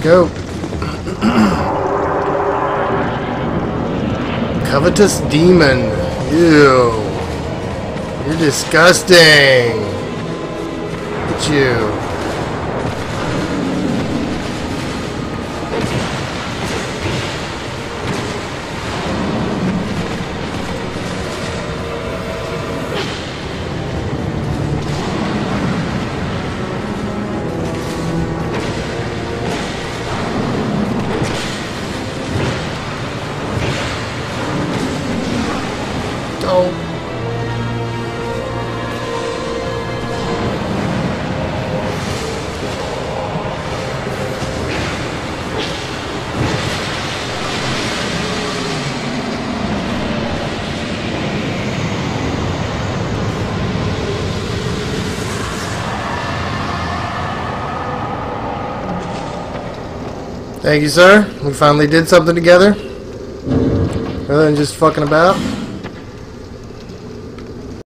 go. Covetous demon. Ew. You're disgusting. Look at you. Oh. Thank you, sir. We finally did something together. Rather than just fucking about.